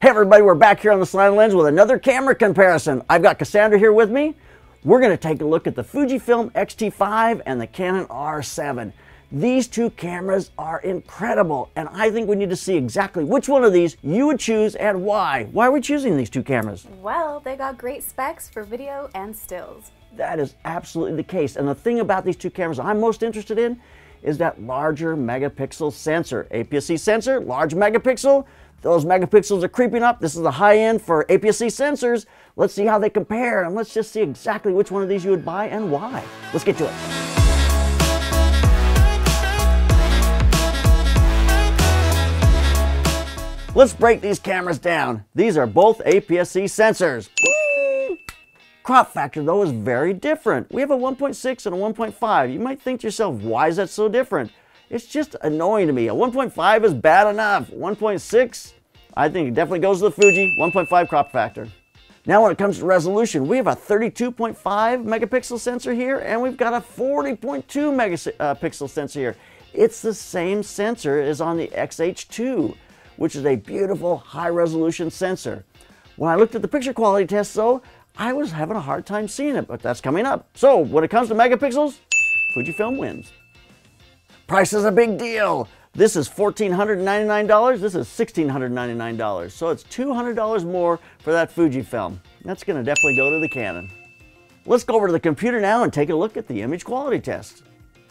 Hey everybody, we're back here on the Slanted Lens with another camera comparison. I've got Cassandra here with me. We're going to take a look at the Fujifilm X-T5 and the Canon R7. These two cameras are incredible, and I think we need to see exactly which one of these you would choose and why. Why are we choosing these two cameras? Well, they got great specs for video and stills. That is absolutely the case. And the thing about these two cameras I'm most interested in is that larger megapixel sensor. APS-C sensor, large megapixel. Those megapixels are creeping up. This is the high end for APS-C sensors. Let's see how they compare and let's just see exactly which one of these you would buy and why. Let's get to it. Let's break these cameras down. These are both APS-C sensors. Crop factor though is very different. We have a 1.6 and a 1.5. You might think to yourself, why is that so different? It's just annoying to me. A 1.5 is bad enough. 1.6, I think it definitely goes to the Fuji. 1.5 crop factor. Now when it comes to resolution, we have a 32.5 megapixel sensor here and we've got a 40.2 megapixel uh, sensor here. It's the same sensor as on the X-H2, which is a beautiful high resolution sensor. When I looked at the picture quality test though, I was having a hard time seeing it, but that's coming up. So when it comes to megapixels, Fujifilm wins. Price is a big deal. This is $1,499. This is $1,699. So it's $200 more for that Fujifilm. That's going to definitely go to the Canon. Let's go over to the computer now and take a look at the image quality test.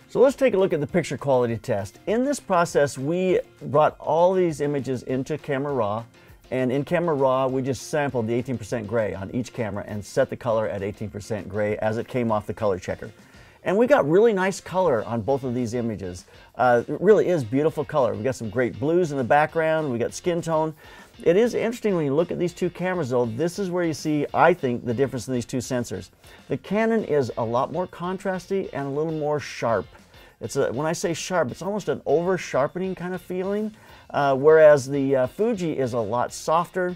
So let's take a look at the picture quality test. In this process, we brought all these images into Camera Raw and in Camera Raw, we just sampled the 18% gray on each camera and set the color at 18% gray as it came off the color checker. And we got really nice color on both of these images. Uh, it really is beautiful color. We got some great blues in the background. We got skin tone. It is interesting when you look at these two cameras though, this is where you see, I think, the difference in these two sensors. The Canon is a lot more contrasty and a little more sharp. It's a, when I say sharp, it's almost an over sharpening kind of feeling. Uh, whereas the uh, Fuji is a lot softer.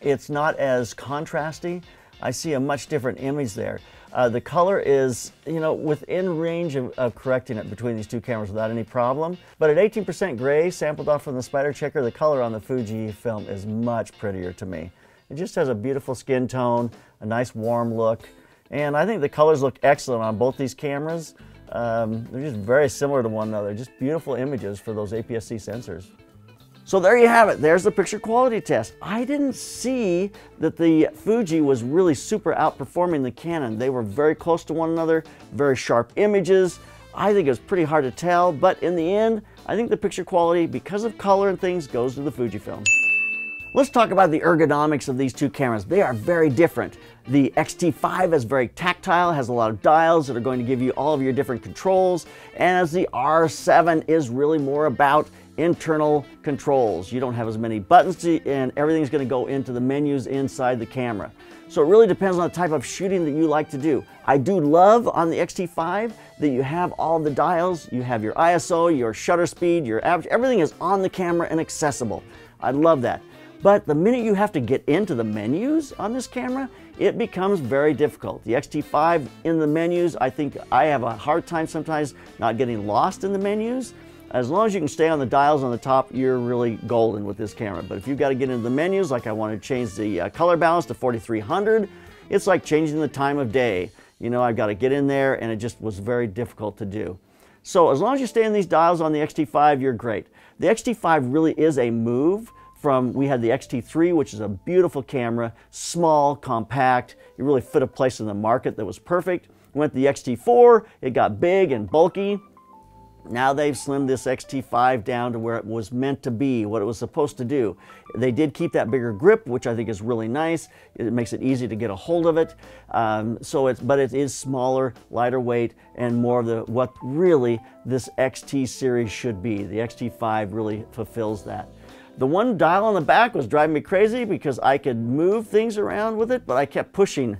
It's not as contrasty. I see a much different image there. Uh, the color is, you know, within range of, of, correcting it between these two cameras without any problem. But at 18% gray, sampled off from the Spyder Checkr, the color on the Fujifilm is much prettier to me. It just has a beautiful skin tone, a nice warm look, and I think the colors look excellent on both these cameras. Um, they're just very similar to one another, just beautiful images for those APS-C sensors. So there you have it. There's the picture quality test. I didn't see that the Fuji was really super outperforming the Canon. They were very close to one another, very sharp images. I think it was pretty hard to tell, but in the end, I think the picture quality, because of color and things, goes to the Fujifilm. Let's talk about the ergonomics of these two cameras. They are very different. The X-T5 is very tactile, has a lot of dials that are going to give you all of your different controls, and as the R7 is really more about internal controls. You don't have as many buttons to, and everything's going to go into the menus inside the camera. So it really depends on the type of shooting that you like to do. I do love on the X-T5 that you have all the dials, you have your ISO, your shutter speed, your average, everything is on the camera and accessible. I love that. But the minute you have to get into the menus on this camera, it becomes very difficult. The X-T5 in the menus, I think I have a hard time sometimes not getting lost in the menus. As long as you can stay on the dials on the top, you're really golden with this camera. But if you've got to get into the menus, like I want to change the uh, color balance to 4300, it's like changing the time of day. You know, I've got to get in there and it just was very difficult to do. So as long as you stay in these dials on the X-T5, you're great. The X-T5 really is a move from, we had the X-T3, which is a beautiful camera, small, compact. It really fit a place in the market that was perfect. Went to the X-T4, it got big and bulky. Now they've slimmed this X-T5 down to where it was meant to be, what it was supposed to do. They did keep that bigger grip, which I think is really nice. It makes it easy to get a hold of it. Um, so it's, but it is smaller, lighter weight, and more of the what really this XT series should be. The X-T5 really fulfills that. The one dial on the back was driving me crazy because I could move things around with it, but I kept pushing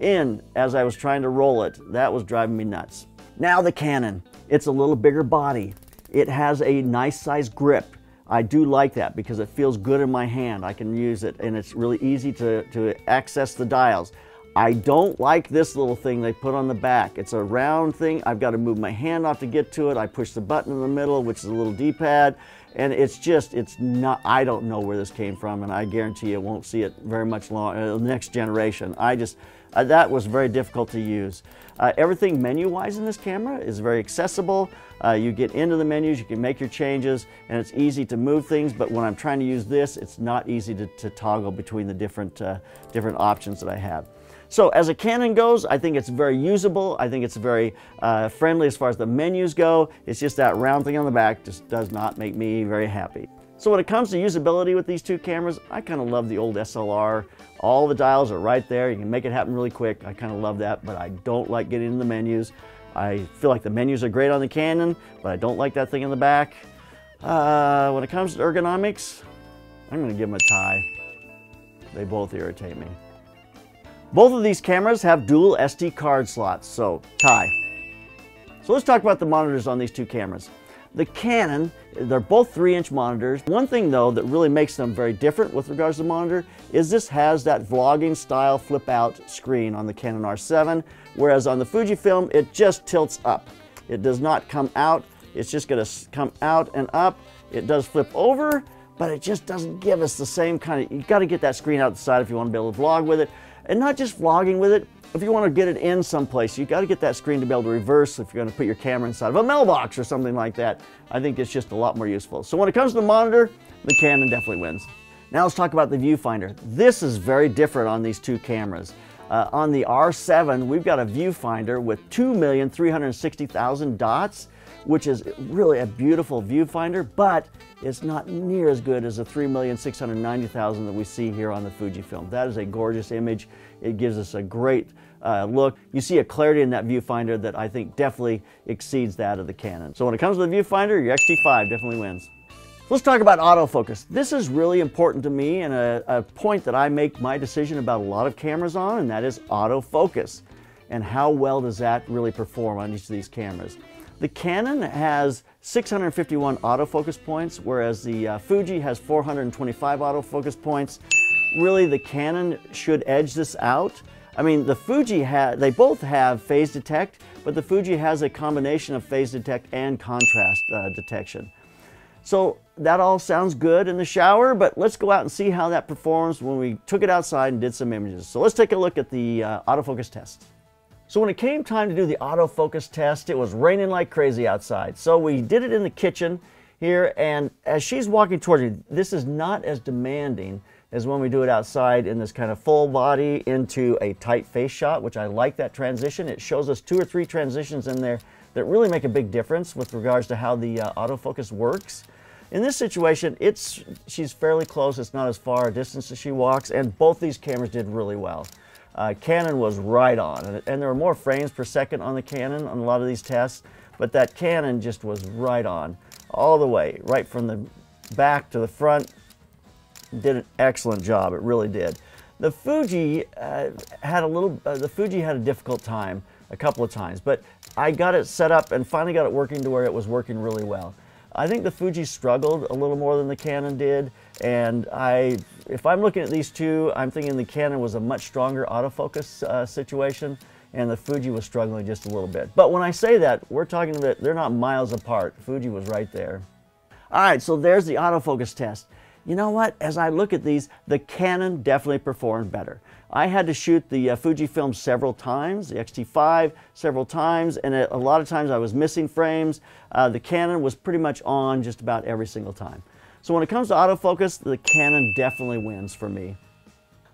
in as I was trying to roll it. That was driving me nuts. Now the Canon. It's a little bigger body. It has a nice size grip. I do like that because it feels good in my hand. I can use it and it's really easy to, to access the dials. I don't like this little thing they put on the back. It's a round thing. I've got to move my hand off to get to it. I push the button in the middle, which is a little D-pad, and it's just, it's not, I don't know where this came from, and I guarantee you won't see it very much long, uh, next generation. I just, uh, that was very difficult to use. Uh, everything menu-wise in this camera is very accessible. Uh, you get into the menus, you can make your changes, and it's easy to move things, but when I'm trying to use this, it's not easy to, to toggle between the different, uh, different options that I have. So as a Canon goes, I think it's very usable. I think it's very uh, friendly as far as the menus go. It's just that round thing on the back just does not make me very happy. So when it comes to usability with these two cameras, I kind of love the old SLR. All the dials are right there. You can make it happen really quick. I kind of love that, but I don't like getting in the menus. I feel like the menus are great on the Canon, but I don't like that thing in the back. Uh, when it comes to ergonomics, I'm going to give them a tie. They both irritate me. Both of these cameras have dual SD card slots, so tie. So let's talk about the monitors on these two cameras. The Canon, they're both 3-inch monitors. One thing though that really makes them very different with regards to the monitor is this has that vlogging style flip out screen on the Canon R7, whereas on the Fujifilm it just tilts up. It does not come out, it's just gonna come out and up. It does flip over, but it just doesn't give us the same kind of, you gotta get that screen out the side if you wanna be able to vlog with it. And not just vlogging with it, if you want to get it in someplace, you got to get that screen to be able to reverse if you're going to put your camera inside of a mailbox or something like that. I think it's just a lot more useful. So when it comes to the monitor, the Canon definitely wins. Now let's talk about the viewfinder. This is very different on these two cameras. Uh, on the R7, we've got a viewfinder with 2,360,000 dots, which is really a beautiful viewfinder, but it's not near as good as the 3,690,000 that we see here on the Fujifilm. That is a gorgeous image. It gives us a great uh, look. You see a clarity in that viewfinder that I think definitely exceeds that of the Canon. So when it comes to the viewfinder, your X-T5 definitely wins. Let's talk about autofocus. This is really important to me and a, a, point that I make my decision about a lot of cameras on, and that is autofocus. And how well does that really perform on each of these cameras? The Canon has 651 autofocus points, whereas the uh, Fuji has 425 autofocus points. Really, the Canon should edge this out. I mean, the Fuji, they both have phase detect, but the Fuji has a combination of phase detect and contrast uh, detection. So that all sounds good in the shower, but let's go out and see how that performs when we took it outside and did some images. So let's take a look at the uh, autofocus test. So when it came time to do the autofocus test, it was raining like crazy outside. So we did it in the kitchen here, and as she's walking towards me, this is not as demanding as when we do it outside in this kind of full body into a tight face shot, which I like that transition. It shows us two or three transitions in there that really make a big difference with regards to how the uh, autofocus works. In this situation, it's she's fairly close. It's not as far a distance as she walks, and both these cameras did really well. Uh, Canon was right on, and, and, there were more frames per second on the Canon on a lot of these tests, but that Canon just was right on, all the way, right from the back to the front. Did an excellent job. It really did. The Fuji uh, had a little. Uh, the Fuji had a difficult time a couple of times, but I got it set up and finally got it working to where it was working really well. I think the Fuji struggled a little more than the Canon did, and I, if I'm looking at these two, I'm thinking the Canon was a much stronger autofocus uh, situation, and the Fuji was struggling just a little bit. But when I say that, we're talking about, they're not miles apart. Fuji was right there. All right, so there's the autofocus test. You know what? As I look at these, the Canon definitely performed better. I had to shoot the uh, Fujifilm several times, the X-T5 several times, and a, a, lot of times I was missing frames. Uh, the Canon was pretty much on just about every single time. So when it comes to autofocus, the Canon definitely wins for me.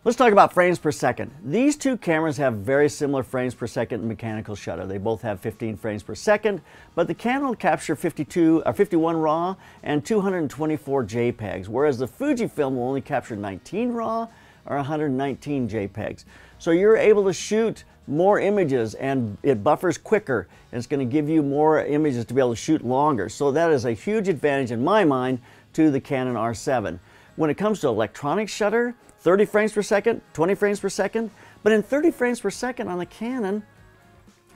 Let's talk about frames per second. These two cameras have very similar frames per second mechanical shutter. They both have 15 frames per second, but the Canon will capture 52, or uh, 51 RAW and 224 JPEGs, whereas the Fujifilm will only capture 19 RAW or 119 JPEGs. So you're able to shoot more images and it buffers quicker and it's going to give you more images to be able to shoot longer. So that is a huge advantage in my mind to the Canon R7. When it comes to electronic shutter, 30 frames per second, 20 frames per second, but in 30 frames per second on the Canon,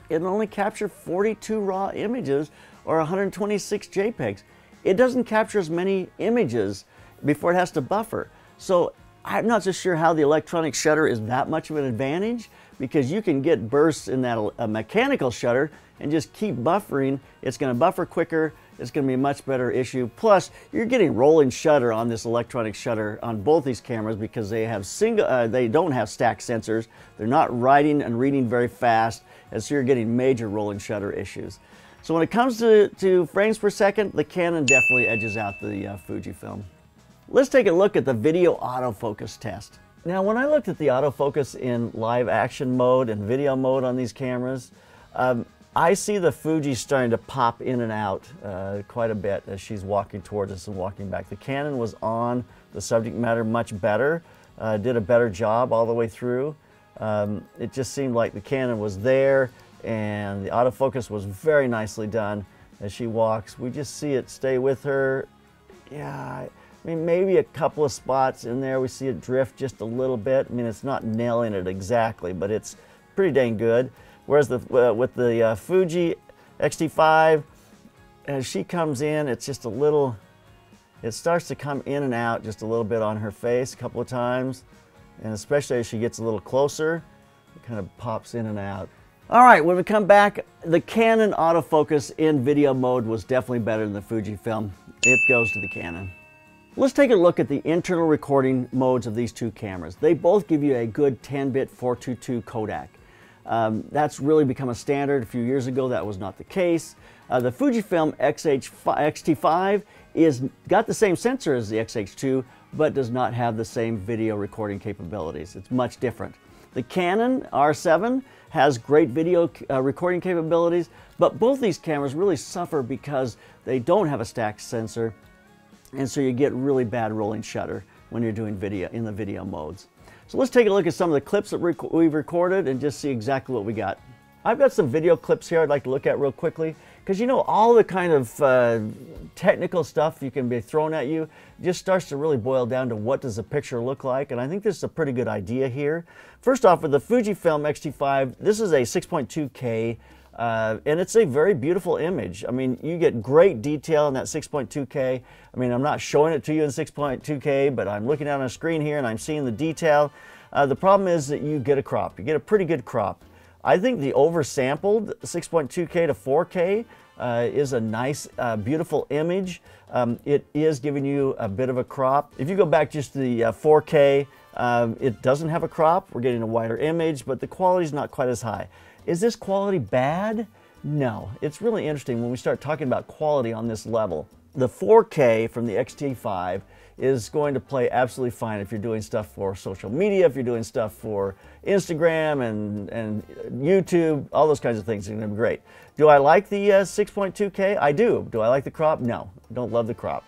it'll only capture 42 raw images or 126 JPEGs. It doesn't capture as many images before it has to buffer. So I'm not so sure how the electronic shutter is that much of an advantage because you can get bursts in that a mechanical shutter and just keep buffering. It's going to buffer quicker. It's going to be a much better issue. Plus, you're getting rolling shutter on this electronic shutter on both these cameras because they have single, uh, they don't have stack sensors. They're not writing and reading very fast, and so you're getting major rolling shutter issues. So when it comes to, to frames per second, the Canon definitely edges out the uh, Fujifilm. Let's take a look at the video autofocus test. Now, when I looked at the autofocus in live action mode and video mode on these cameras, um, I see the Fuji starting to pop in and out uh, quite a bit as she's walking towards us and walking back. The Canon was on the subject matter much better, uh, did a better job all the way through. Um, it just seemed like the Canon was there and the autofocus was very nicely done as she walks. We just see it stay with her. Yeah, I mean, maybe a couple of spots in there we see it drift just a little bit. I mean, it's not nailing it exactly, but it's pretty dang good. Whereas the, uh, with the uh, Fuji X-T5, as she comes in, it's just a little, it starts to come in and out just a little bit on her face a couple of times. And especially as she gets a little closer, it kind of pops in and out. All right, when we come back, the Canon autofocus in video mode was definitely better than the Fujifilm. It goes to the Canon. Let's take a look at the internal recording modes of these two cameras. They both give you a good 10-bit 422 codec. Um, that's really become a standard. A few years ago, that was not the case. Uh, the Fujifilm XH X-T5 is got the same sensor as the X-H2, but does not have the same video recording capabilities. It's much different. The Canon R7 has great video uh, recording capabilities, but both these cameras really suffer because they don't have a stacked sensor and so you get really bad rolling shutter when you're doing video in the video modes. So let's take a look at some of the clips that we've recorded and just see exactly what we got. I've got some video clips here I'd like to look at real quickly because you know all the kind of uh, technical stuff you can be thrown at you just starts to really boil down to what does the picture look like and I think this is a pretty good idea here. First off with the Fujifilm X-T5 this is a 6.2K uh, and it's a very beautiful image. I mean, you get great detail in that 6.2K. I mean, I'm not showing it to you in 6.2K, but I'm looking at on a screen here and I'm seeing the detail. Uh, the problem is that you get a crop. You get a pretty good crop. I think the oversampled 6.2K to 4K uh, is a nice, uh, beautiful image. Um, it is giving you a bit of a crop. If you go back just to the 4K, uh, um, it doesn't have a crop. We're getting a wider image, but the quality is not quite as high. Is this quality bad? No. It's really interesting when we start talking about quality on this level. The 4K from the X-T5 is going to play absolutely fine if you're doing stuff for social media, if you're doing stuff for Instagram and, and YouTube, all those kinds of things are going to be great. Do I like the uh, 6.2K? I do. Do I like the crop? No, don't love the crop.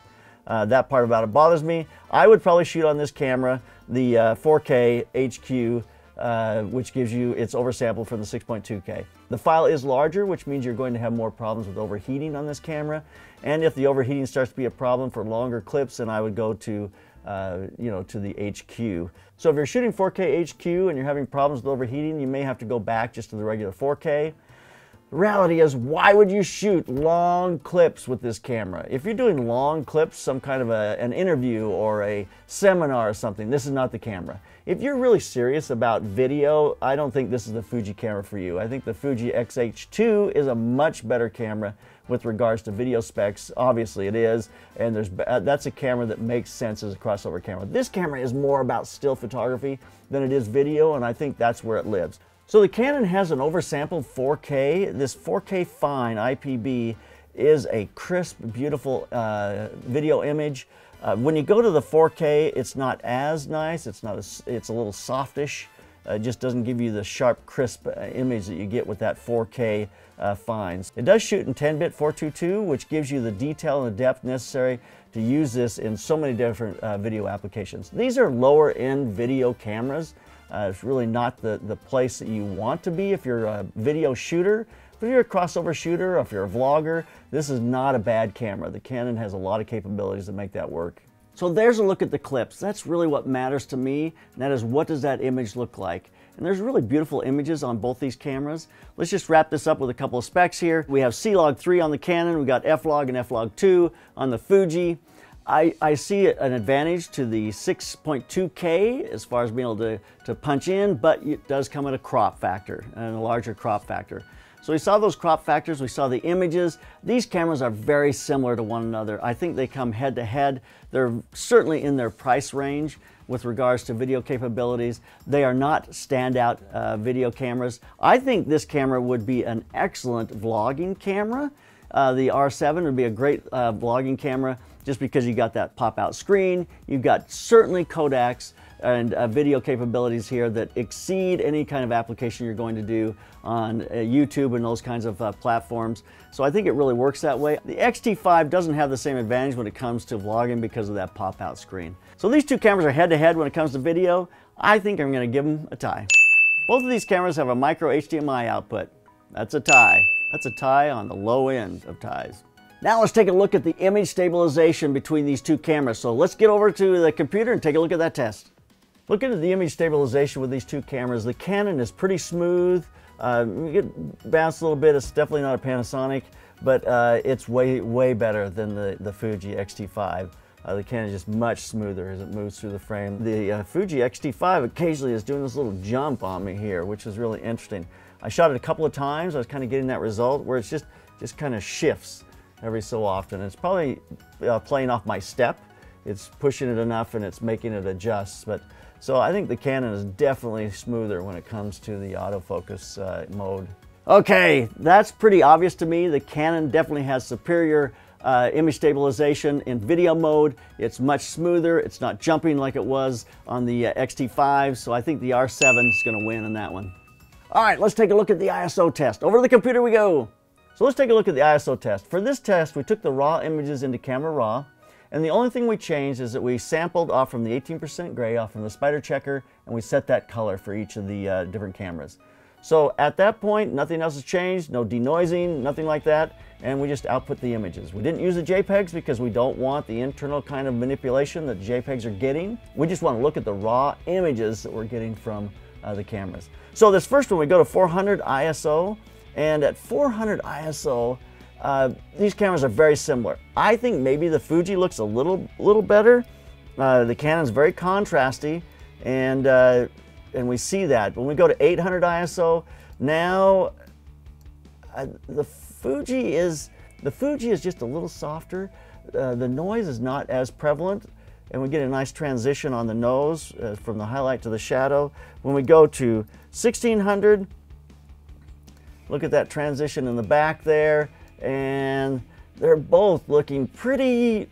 Uh, that part about it bothers me. I would probably shoot on this camera the uh, 4K HQ uh, which gives you, it's oversampled from the 6.2K. The file is larger, which means you're going to have more problems with overheating on this camera. And if the overheating starts to be a problem for longer clips, then I would go to, uh, you know, to the HQ. So if you're shooting 4K HQ and you're having problems with overheating, you may have to go back just to the regular 4K. The reality is, why would you shoot long clips with this camera? If you're doing long clips, some kind of a, an interview or a seminar or something, this is not the camera. If you're really serious about video, I don't think this is the Fuji camera for you. I think the Fuji X-H2 is a much better camera with regards to video specs. Obviously it is, and there's uh, that's a camera that makes sense as a crossover camera. This camera is more about still photography than it is video, and I think that's where it lives. So the Canon has an oversampled 4K. This 4K fine IPB is a crisp, beautiful uh, video image. Uh, when you go to the 4K, it's not as nice. It's not. A, it's a little softish. Uh, it just doesn't give you the sharp, crisp uh, image that you get with that 4K uh, fines. It does shoot in 10-bit 422, which gives you the detail and the depth necessary to use this in so many different uh, video applications. These are lower-end video cameras. Uh, it's really not the, the place that you want to be if you're a video shooter. But if you're a crossover shooter or if you're a vlogger, this is not a bad camera. The Canon has a lot of capabilities to make that work. So there's a look at the clips. That's really what matters to me, and that is what does that image look like? And there's really beautiful images on both these cameras. Let's just wrap this up with a couple of specs here. We have C-Log 3 on the Canon, we got F-Log and F-Log 2 on the Fuji. I, I see an advantage to the 6.2K as far as being able to, to punch in, but it does come at a crop factor and a larger crop factor. So we saw those crop factors, we saw the images. These cameras are very similar to one another. I think they come head to head. They're certainly in their price range with regards to video capabilities. They are not standout uh, video cameras. I think this camera would be an excellent vlogging camera. Uh, the R7 would be a great uh, vlogging camera just because you got that pop out screen. You've got certainly codecs and uh, video capabilities here that exceed any kind of application you're going to do on uh, YouTube and those kinds of uh, platforms. So I think it really works that way. The X-T5 doesn't have the same advantage when it comes to vlogging because of that pop out screen. So these two cameras are head to head when it comes to video. I think I'm going to give them a tie. Both of these cameras have a micro HDMI output. That's a tie. That's a tie on the low end of ties. Now let's take a look at the image stabilization between these two cameras. So let's get over to the computer and take a look at that test. Looking at the image stabilization with these two cameras, the Canon is pretty smooth. Uh, you get bounced a little bit, it's definitely not a Panasonic, but uh, it's way, way better than the, the Fuji X-T5. Uh, the Canon is just much smoother as it moves through the frame. The uh, Fuji X-T5 occasionally is doing this little jump on me here, which is really interesting. I shot it a couple of times, I was kind of getting that result where it's just, just kind of shifts every so often. It's probably uh, playing off my step. It's pushing it enough and it's making it adjust, but so I think the Canon is definitely smoother when it comes to the autofocus uh, mode. Okay, that's pretty obvious to me. The Canon definitely has superior uh, image stabilization in video mode. It's much smoother. It's not jumping like it was on the uh, X-T5, so I think the R7 is going to win in that one. All right, let's take a look at the ISO test. Over to the computer we go. So let's take a look at the ISO test. For this test, we took the raw images into Camera Raw, and the only thing we changed is that we sampled off from the 18% gray off from the Spyder Checkr and we set that color for each of the uh, different cameras. So at that point, nothing else has changed, no denoising, nothing like that, and we just output the images. We didn't use the JPEGs because we don't want the internal kind of manipulation that JPEGs are getting. We just want to look at the raw images that we're getting from uh, the cameras. So this first one, we go to 400 ISO, and at 400 ISO, uh, these cameras are very similar. I think maybe the Fuji looks a little, little better. Uh, the Canon's very contrasty, and uh, and we see that when we go to 800 ISO. Now, uh, the Fuji is the Fuji is just a little softer. Uh, the noise is not as prevalent, and we get a nice transition on the nose uh, from the highlight to the shadow. When we go to 1600, look at that transition in the back there and they're both looking pretty,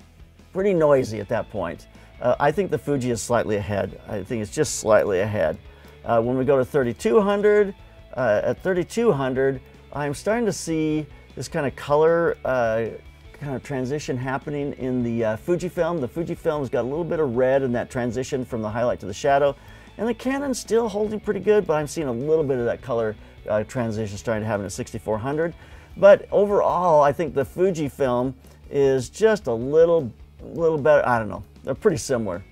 pretty noisy at that point. Uh, I think the Fuji is slightly ahead. I think it's just slightly ahead. Uh, when we go to 3200, uh, at 3200, I'm starting to see this kind of color uh, kind of transition happening in the uh, Fujifilm. The Fujifilm's got a little bit of red in that transition from the highlight to the shadow. And the Canon's still holding pretty good, but I'm seeing a little bit of that color uh, transition starting to happen at 6400. But overall, I think the Fujifilm is just a little, little better. I don't know. They're pretty similar.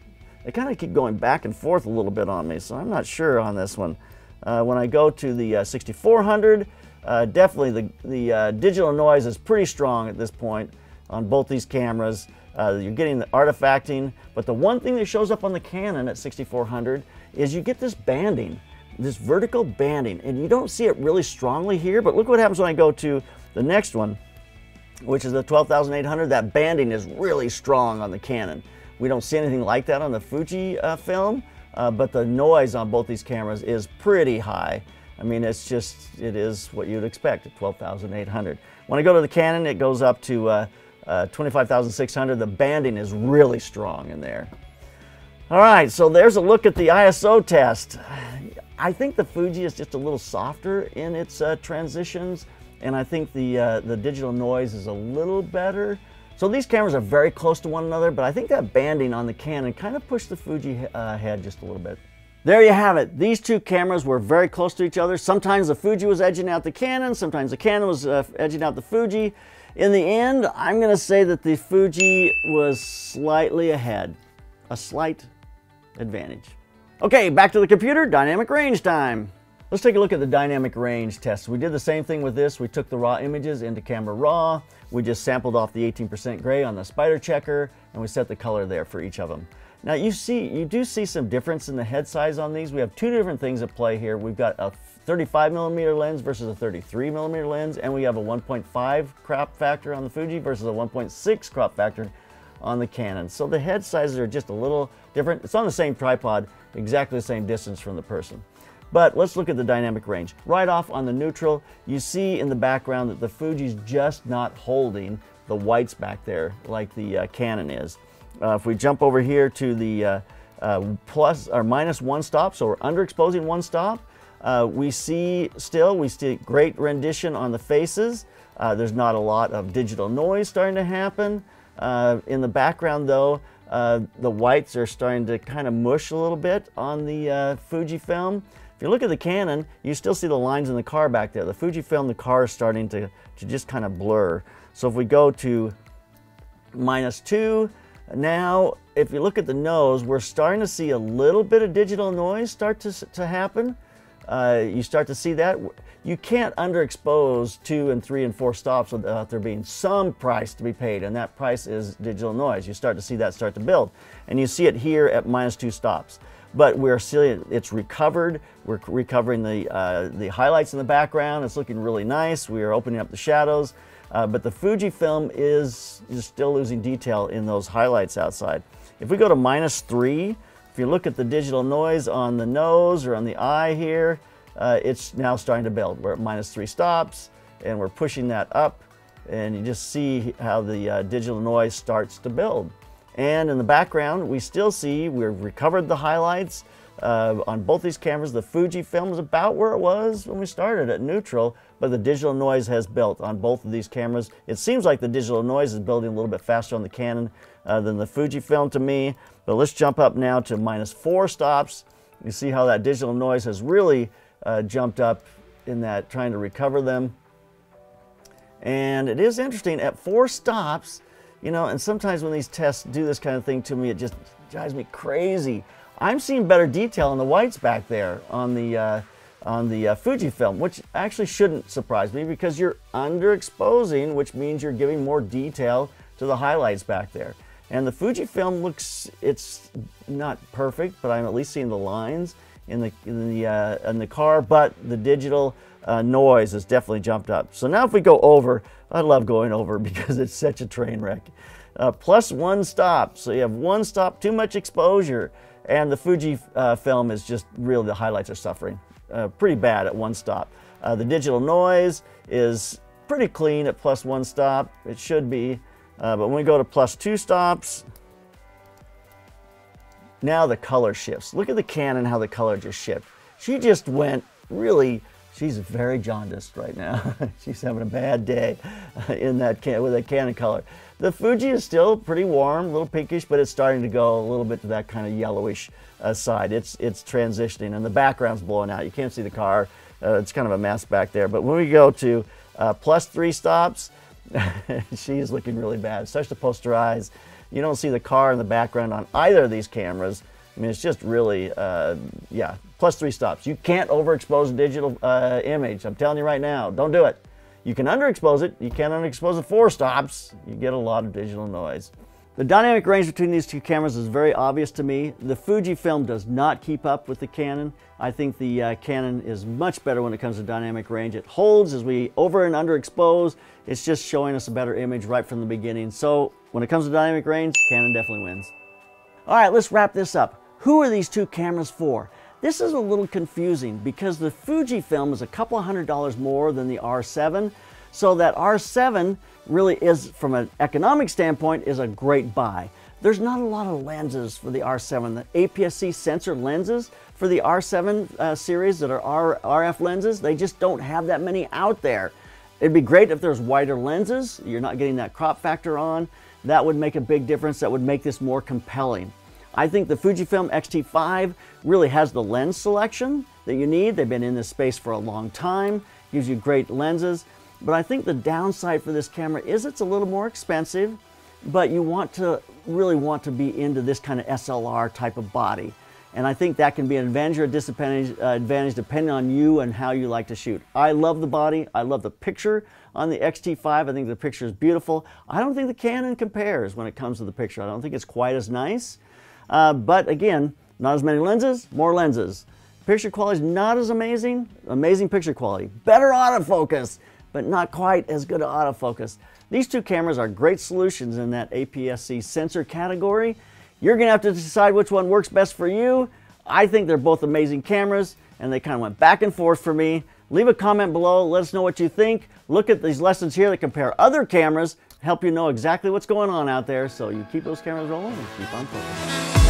They kind of keep going back and forth a little bit on me, so I'm not sure on this one. Uh, when I go to the uh, 6400, uh, definitely the, the uh, digital noise is pretty strong at this point on both these cameras. Uh, you're getting the artifacting, but the one thing that shows up on the Canon at 6400 is you get this banding this vertical banding, and you don't see it really strongly here, but look what happens when I go to the next one, which is the 12800. That banding is really strong on the Canon. We don't see anything like that on the Fuji uh, film, uh, but the noise on both these cameras is pretty high. I mean, it's just, it is what you'd expect at 12,800. When I go to the Canon, it goes up to uh, uh 25,600. The banding is really strong in there. All right, so there's a look at the ISO test. I think the Fuji is just a little softer in its uh, transitions, and I think the, uh, the digital noise is a little better. So these cameras are very close to one another, but I think that banding on the Canon kind of pushed the Fuji uh, head just a little bit. There you have it. These two cameras were very close to each other. Sometimes the Fuji was edging out the Canon, sometimes the Canon was uh, edging out the Fuji. In the end, I'm going to say that the Fuji was slightly ahead, a slight advantage. Okay, back to the computer, dynamic range time. Let's take a look at the dynamic range test. We did the same thing with this. We took the raw images into camera raw. We just sampled off the 18% gray on the Spyder Checkr and we set the color there for each of them. Now you see, you do see some difference in the head size on these. We have two different things at play here. We've got a 35 millimeter lens versus a 33 millimeter lens, and we have a 1.5 crop factor on the Fuji versus a 1.6 crop factor on the Canon. So the head sizes are just a little different. It's on the same tripod, exactly the same distance from the person. But let's look at the dynamic range. Right off on the neutral, you see in the background that the Fuji's just not holding the whites back there like the uh, Canon is. Uh, if we jump over here to the uh, uh plus or minus one stop, so we're underexposing one stop, uh, we see still, we see great rendition on the faces. Uh, there's not a lot of digital noise starting to happen. in the background though, Uh, the whites are starting to kind of mush a little bit on the uh, Fujifilm If you look at the Canon, you still see the lines in the car back there. The Fujifilm, the car is starting to, to just kind of blur. So if we go to minus two, now if you look at the nose, we're starting to see a little bit of digital noise start to, to happen. Uh, you start to see that. You can't underexpose two and three and four stops without there being some price to be paid, and that price is digital noise. You start to see that start to build. And you see it here at minus two stops but we're seeing it's recovered. We're recovering the, uh, the highlights in the background. It's looking really nice. We are opening up the shadows, uh, but the Fujifilm is, is still losing detail in those highlights outside. If we go to minus three, if you look at the digital noise on the nose or on the eye here, uh, it's now starting to build. We're at minus three stops and we're pushing that up and you just see how the uh, digital noise starts to build. And in the background, we still see we've recovered the highlights uh, on both these cameras. The Fujifilm is about where it was when we started at neutral, but the digital noise has built on both of these cameras. It seems like the digital noise is building a little bit faster on the Canon uh, than the Fujifilm to me. But let's jump up now to minus four stops. You see how that digital noise has really uh, jumped up in that trying to recover them. And it is interesting, at four stops, you know, and sometimes when these tests do this kind of thing to me, it just drives me crazy. I'm seeing better detail in the whites back there on the uh, on the uh, Fujifilm, which actually shouldn't surprise me because you're underexposing, which means you're giving more detail to the highlights back there. And the Fujifilm looks, it's not perfect, but I'm at least seeing the lines in the in the uh, in the car. But the digital uh, noise has definitely jumped up. So now if we go over, I love going over because it's such a train wreck. Uh, plus one stop, so you have one stop, too much exposure, and the Fuji uh, film is just really the highlights are suffering uh, pretty bad at one stop. Uh, the digital noise is pretty clean at plus one stop. It should be, uh, but when we go to plus two stops, now the color shifts. Look at the Canon, how the color just shifted. She just went really she's very jaundiced right now. she's having a bad day in that can with that Canon color. The Fuji is still pretty warm, a little pinkish, but it's starting to go a little bit to that kind of yellowish uh, side. It's it's transitioning, and the background's blowing out. You can't see the car. Uh, it's kind of a mess back there. But when we go to uh, plus three stops, she's looking really bad. Starts to posterize. You don't see the car in the background on either of these cameras. I mean, it's just really, uh, yeah, plus three stops. You can't overexpose a digital uh, image. I'm telling you right now, don't do it. You can underexpose it. You can't underexpose it four stops. You get a lot of digital noise. The dynamic range between these two cameras is very obvious to me. The Fujifilm does not keep up with the Canon. I think the uh, Canon is much better when it comes to dynamic range. It holds as we over and underexpose. It's just showing us a better image right from the beginning. So when it comes to dynamic range, Canon definitely wins. All right, let's wrap this up. Who are these two cameras for? This is a little confusing because the Fujifilm is a couple hundred dollars more than the R7. So that R7 really is, from an economic standpoint, is a great buy. There's not a lot of lenses for the R7. The APS-C sensor lenses for the R7 uh, series that are R RF lenses, they just don't have that many out there. It'd be great if there's wider lenses. You're not getting that crop factor on. That would make a big difference. That would make this more compelling. I think the Fujifilm X-T5 really has the lens selection that you need. They've been in this space for a long time, gives you great lenses. But I think the downside for this camera is it's a little more expensive, but you want to really want to be into this kind of SLR type of body. And I think that can be an advantage or a disadvantage uh, advantage depending on you and how you like to shoot. I love the body. I love the picture on the X-T5. I think the picture is beautiful. I don't think the Canon compares when it comes to the picture. I don't think it's quite as nice. Uh, but again, not as many lenses, more lenses. Picture quality is not as amazing. Amazing picture quality. Better autofocus, but not quite as good autofocus. These two cameras are great solutions in that APS-C sensor category. You're to have to decide which one works best for you. I think they're both amazing cameras and they kind of went back and forth for me. Leave a comment below, let us know what you think. Look at these lessons here that compare other cameras, help you know exactly what's going on out there so you keep those cameras rolling and keep on focusing.